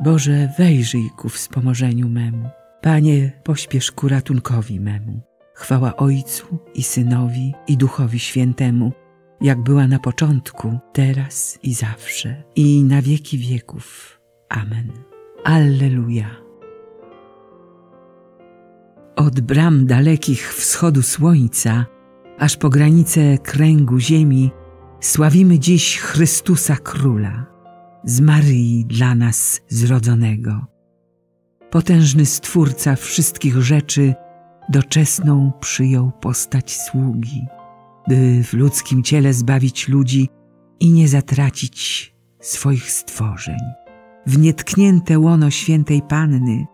Boże, wejrzyj ku wspomożeniu memu. Panie, pośpiesz ku ratunkowi memu. Chwała Ojcu i Synowi i Duchowi Świętemu, jak była na początku, teraz i zawsze, i na wieki wieków. Amen. Alleluja. Od bram dalekich wschodu słońca, aż po granice kręgu ziemi, sławimy dziś Chrystusa Króla, z Maryi dla nas zrodzonego. Potężny Stwórca wszystkich rzeczy doczesną przyjął postać sługi, by w ludzkim ciele zbawić ludzi i nie zatracić swoich stworzeń. W nietknięte łono świętej Panny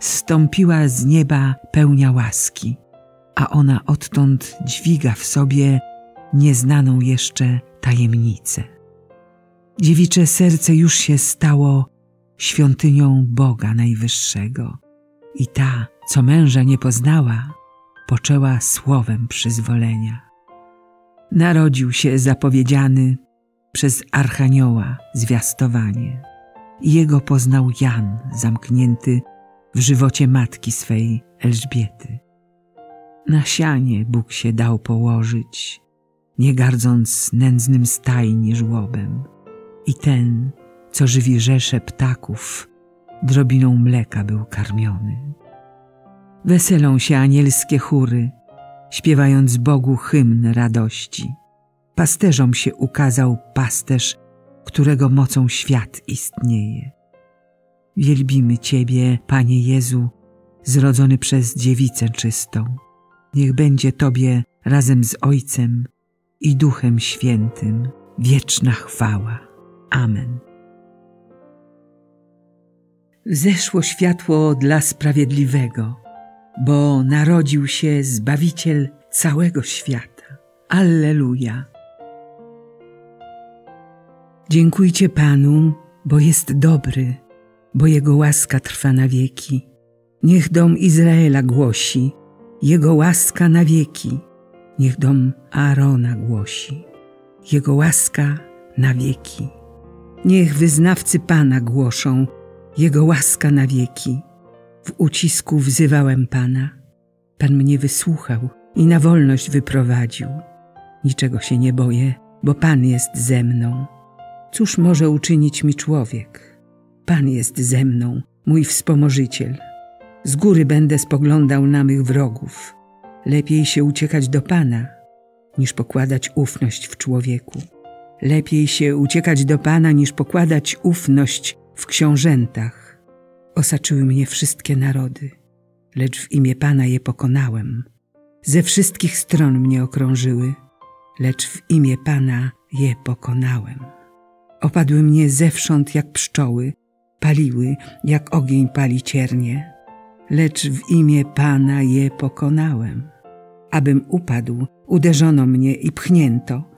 stąpiła z nieba pełnia łaski, a ona odtąd dźwiga w sobie nieznaną jeszcze tajemnicę. Dziewicze serce już się stało świątynią Boga Najwyższego i ta, co męża nie poznała, poczęła słowem przyzwolenia. Narodził się zapowiedziany przez Archanioła zwiastowanie jego poznał Jan zamknięty w żywocie matki swej Elżbiety. Na sianie Bóg się dał położyć, nie gardząc nędznym stajni żłobem. I ten, co żywi rzesze ptaków, drobiną mleka był karmiony. Weselą się anielskie chóry, śpiewając Bogu hymn radości. Pasterzom się ukazał pasterz, którego mocą świat istnieje. Wielbimy Ciebie, Panie Jezu, zrodzony przez dziewicę czystą. Niech będzie Tobie razem z Ojcem i Duchem Świętym wieczna chwała. Amen. Zeszło światło dla sprawiedliwego, bo narodził się Zbawiciel całego świata. Alleluja. Dziękujcie Panu, bo jest dobry, bo Jego łaska trwa na wieki. Niech dom Izraela głosi, Jego łaska na wieki. Niech dom Aarona głosi, Jego łaska na wieki. Niech wyznawcy Pana głoszą, Jego łaska na wieki. W ucisku wzywałem Pana. Pan mnie wysłuchał i na wolność wyprowadził. Niczego się nie boję, bo Pan jest ze mną. Cóż może uczynić mi człowiek? Pan jest ze mną, mój wspomożyciel. Z góry będę spoglądał na mych wrogów. Lepiej się uciekać do Pana, niż pokładać ufność w człowieku. Lepiej się uciekać do Pana, niż pokładać ufność w książętach. Osaczyły mnie wszystkie narody, lecz w imię Pana je pokonałem. Ze wszystkich stron mnie okrążyły, lecz w imię Pana je pokonałem. Opadły mnie zewsząd jak pszczoły, paliły jak ogień pali ciernie, lecz w imię Pana je pokonałem. Abym upadł, uderzono mnie i pchnięto,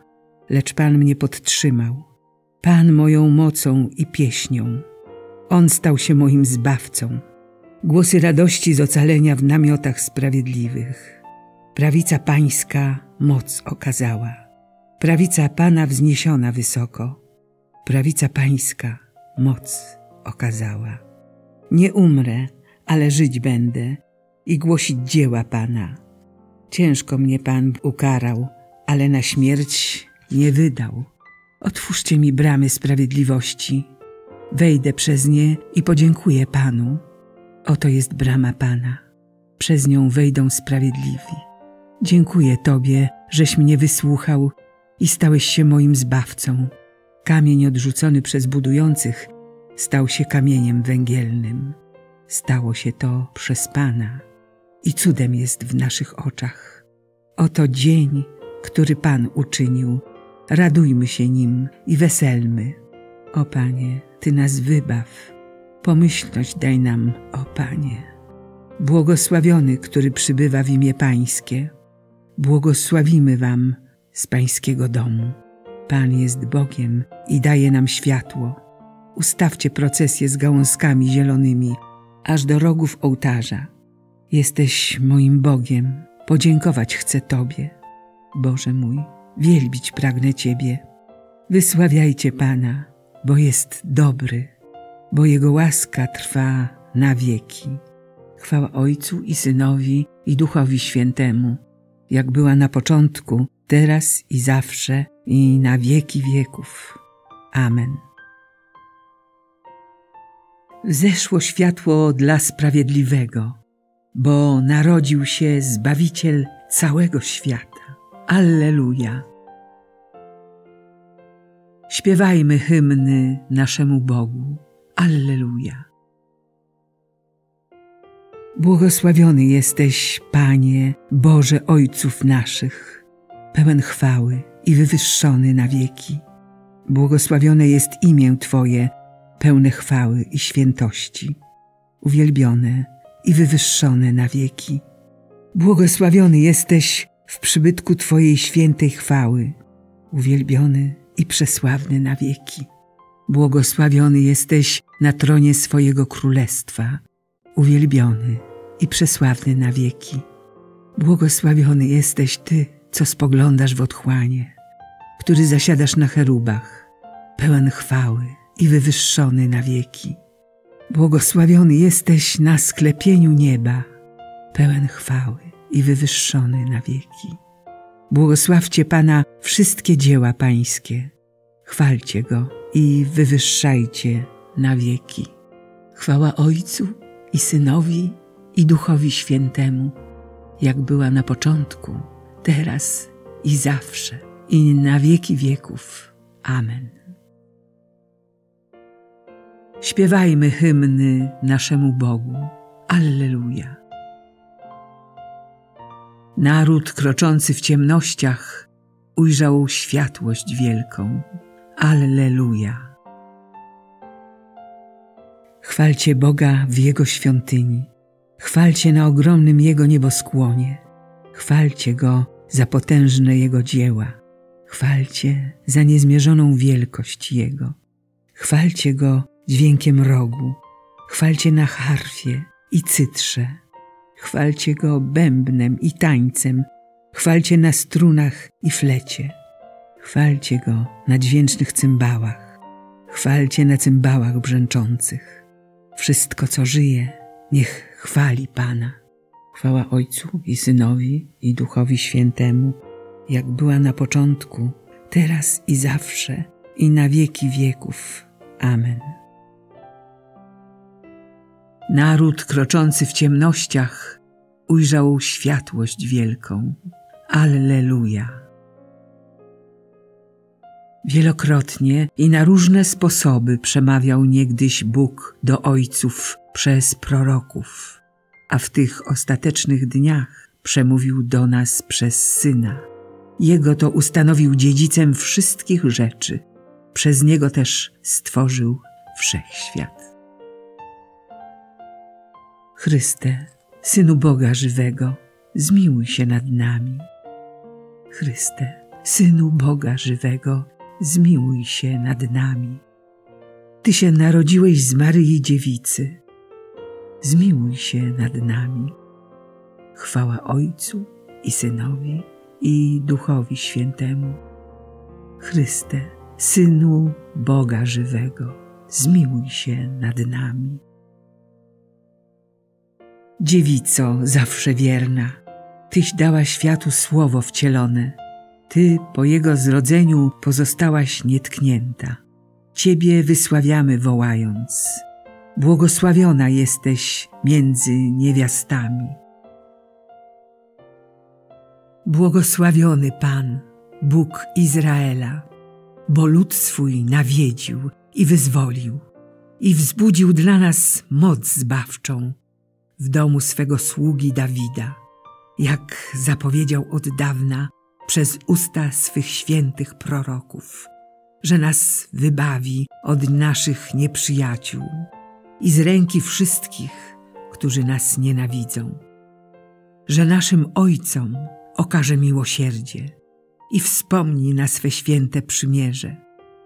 lecz Pan mnie podtrzymał. Pan moją mocą i pieśnią. On stał się moim zbawcą. Głosy radości z ocalenia w namiotach sprawiedliwych. Prawica pańska moc okazała. Prawica Pana wzniesiona wysoko. Prawica pańska moc okazała. Nie umrę, ale żyć będę i głosić dzieła Pana. Ciężko mnie Pan ukarał, ale na śmierć nie wydał. Otwórzcie mi bramy sprawiedliwości. Wejdę przez nie i podziękuję Panu. Oto jest brama Pana. Przez nią wejdą sprawiedliwi. Dziękuję Tobie, żeś mnie wysłuchał i stałeś się moim zbawcą. Kamień odrzucony przez budujących stał się kamieniem węgielnym. Stało się to przez Pana i cudem jest w naszych oczach. Oto dzień, który Pan uczynił. Radujmy się nim i weselmy. O Panie, Ty nas wybaw. Pomyślność daj nam, o Panie. Błogosławiony, który przybywa w imię Pańskie. Błogosławimy Wam z Pańskiego domu. Pan jest Bogiem i daje nam światło. Ustawcie procesję z gałązkami zielonymi, aż do rogów ołtarza. Jesteś moim Bogiem, podziękować chcę Tobie. Boże mój, wielbić pragnę Ciebie. Wysławiajcie Pana, bo jest dobry. bo Jego łaska trwa na wieki. Chwała Ojcu i Synowi i Duchowi Świętemu, jak była na początku, teraz i zawsze i na wieki wieków. Amen. Wzeszło światło dla sprawiedliwego, bo narodził się Zbawiciel całego świata. Alleluja. Śpiewajmy hymny naszemu Bogu. Alleluja. Błogosławiony jesteś, Panie, Boże Ojców naszych, pełen chwały i wywyższony na wieki. Błogosławione jest imię Twoje, pełne chwały i świętości, uwielbione i wywyższone na wieki. Błogosławiony jesteś w przybytku Twojej świętej chwały, uwielbiony i przesławny na wieki. Błogosławiony jesteś na tronie swojego królestwa, uwielbiony i przesławny na wieki. Błogosławiony jesteś Ty, co spoglądasz w otchłanie, który zasiadasz na cherubach, pełen chwały i wywyższony na wieki. Błogosławiony jesteś na sklepieniu nieba, pełen chwały i wywyższony na wieki. Błogosławcie Pana wszystkie dzieła Pańskie, chwalcie Go i wywyższajcie na wieki. Chwała Ojcu i Synowi i Duchowi Świętemu, jak była na początku, teraz i zawsze, i na wieki wieków. Amen. Śpiewajmy hymny naszemu Bogu. Alleluja. Naród kroczący w ciemnościach ujrzał światłość wielką. Alleluja. Chwalcie Boga w Jego świątyni. Chwalcie na ogromnym Jego nieboskłonie. Chwalcie Go za potężne Jego dzieła. Chwalcie za niezmierzoną wielkość Jego. Chwalcie Go dźwiękiem rogu. Chwalcie na harfie i cytrze. Chwalcie Go bębnem i tańcem. Chwalcie na strunach i flecie. Chwalcie Go na dźwięcznych cymbałach. Chwalcie na cymbałach brzęczących. Wszystko, co żyje, niech chwali Pana. Chwała Ojcu i Synowi i Duchowi Świętemu, jak była na początku, teraz i zawsze, i na wieki wieków. Amen. Naród kroczący w ciemnościach ujrzał światłość wielką. Alleluja. Wielokrotnie i na różne sposoby przemawiał niegdyś Bóg do ojców przez proroków, a w tych ostatecznych dniach przemówił do nas przez Syna. Jego to ustanowił dziedzicem wszystkich rzeczy, przez Niego też stworzył wszechświat. Chryste, Synu Boga żywego, zmiłuj się nad nami. Chryste, Synu Boga żywego, zmiłuj się nad nami. Ty się narodziłeś z Maryi Dziewicy, zmiłuj się nad nami. Chwała Ojcu i Synowi i Duchowi Świętemu. Chryste, Synu Boga żywego, zmiłuj się nad nami. Dziewico zawsze wierna, Tyś dała światu słowo wcielone, Ty po jego zrodzeniu pozostałaś nietknięta. Ciebie wysławiamy wołając. Błogosławiona jesteś między niewiastami. Błogosławiony Pan, Bóg Izraela, bo lud swój nawiedził i wyzwolił i wzbudził dla nas moc zbawczą w domu swego sługi Dawida, jak zapowiedział od dawna przez usta swych świętych proroków, że nas wybawi od naszych nieprzyjaciół i z ręki wszystkich, którzy nas nienawidzą, że naszym ojcom okaże miłosierdzie i wspomni na swe święte przymierze,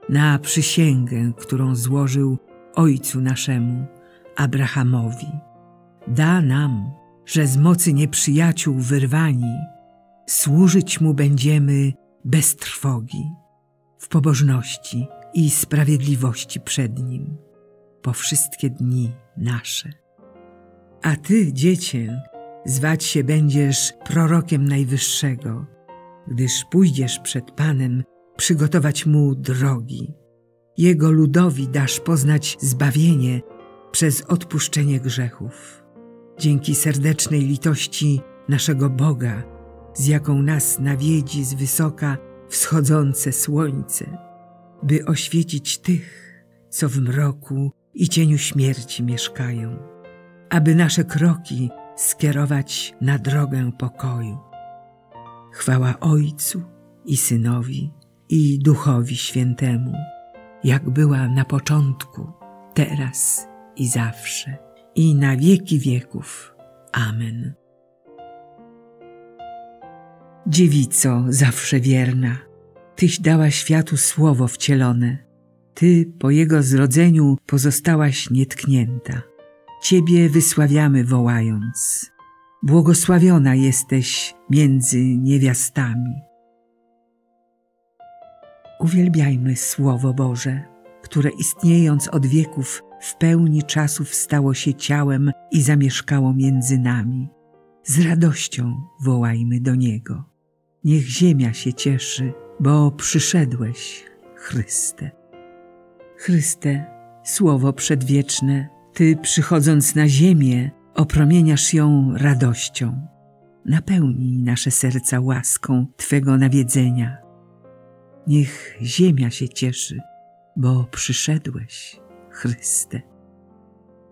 na przysięgę, którą złożył ojcu naszemu, Abrahamowi da nam, że z mocy nieprzyjaciół wyrwani, służyć Mu będziemy bez trwogi, w pobożności i sprawiedliwości przed Nim. po wszystkie dni nasze. A Ty, Dziecię, zwać się będziesz prorokiem Najwyższego, gdyż pójdziesz przed Panem przygotować Mu drogi. Jego ludowi dasz poznać zbawienie przez odpuszczenie grzechów. Dzięki serdecznej litości naszego Boga, z jaką nas nawiedzi z wysoka wschodzące słońce, by oświecić tych, co w mroku i cieniu śmierci mieszkają, aby nasze kroki skierować na drogę pokoju. Chwała Ojcu i Synowi i Duchowi Świętemu, jak była na początku, teraz i zawsze, i na wieki wieków. Amen. Dziewico zawsze wierna, Tyś dała światu słowo wcielone, Ty po jego zrodzeniu pozostałaś nietknięta. Ciebie wysławiamy wołając. Błogosławiona jesteś między niewiastami. Uwielbiajmy Słowo Boże, które istniejąc od wieków w pełni czasów stało się ciałem i zamieszkało między nami. Z radością wołajmy do Niego. Niech ziemia się cieszy, bo przyszedłeś, Chryste. Chryste, Słowo przedwieczne, Ty przychodząc na ziemię, opromieniasz ją radością. Napełnij nasze serca łaską Twego nawiedzenia. Niech ziemia się cieszy, bo przyszedłeś, Chryste.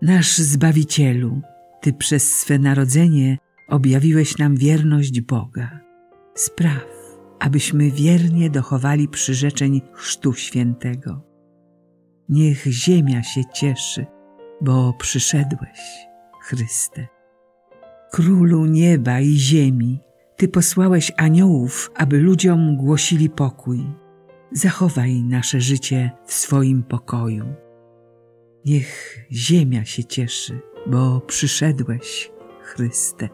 Nasz Zbawicielu, Ty przez swe narodzenie objawiłeś nam wierność Boga. Spraw, abyśmy wiernie dochowali przyrzeczeń Chrztu Świętego. Niech ziemia się cieszy, bo przyszedłeś, Chryste. Królu nieba i ziemi, Ty posłałeś aniołów, aby ludziom głosili pokój. Zachowaj nasze życie w swoim pokoju. Niech ziemia się cieszy, bo przyszedłeś, Chryste.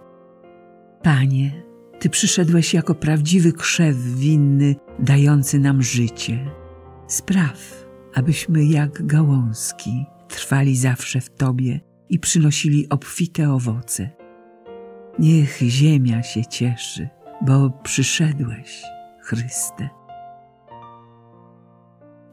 Panie, Ty przyszedłeś jako prawdziwy krzew winny, dający nam życie. Spraw, abyśmy jak gałązki trwali zawsze w Tobie i przynosili obfite owoce. Niech ziemia się cieszy, bo przyszedłeś, Chryste.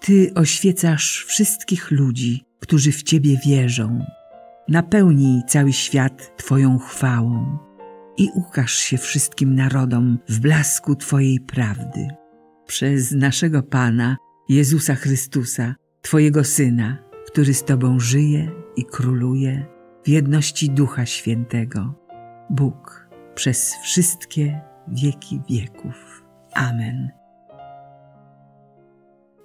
Ty oświecasz wszystkich ludzi, którzy w Ciebie wierzą. Napełnij cały świat Twoją chwałą i ukaż się wszystkim narodom w blasku Twojej prawdy. Przez naszego Pana, Jezusa Chrystusa, Twojego Syna, który z Tobą żyje i króluje w jedności Ducha Świętego, Bóg przez wszystkie wieki wieków. Amen.